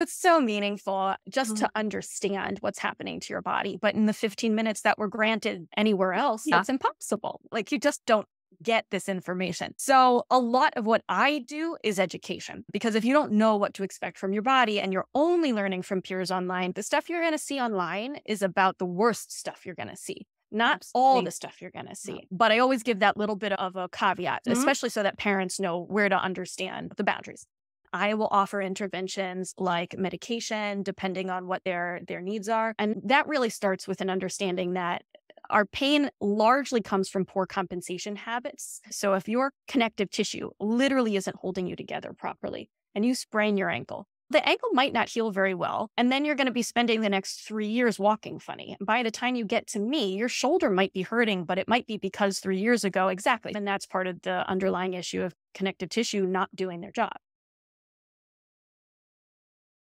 It's so meaningful just Mhm. to understand what's happening to your body. But in the 15 minutes that we're granted anywhere else, Yeah. it's impossible. Like you just don't get this information. So a lot of what I do is education because if you don't know what to expect from your body and you're only learning from peers online, the stuff you're going to see online is about the worst stuff you're going to see. Not all the stuff you're going to see. But I always give that little bit of a caveat, Mhm. especially so that parents know where to understand the boundaries. I will offer interventions like medication depending on what their their needs are and that really starts with an understanding that our pain largely comes from poor compensation habits. So if your connective tissue literally isn't holding you together properly and you sprain your ankle, the ankle might not heal very well. And then you're going to be spending the next three years walking funny. And by the time you get to me, your shoulder might be hurting, but it might be because three years ago, exactly. And that's part of the underlying issue of connective tissue not doing their job.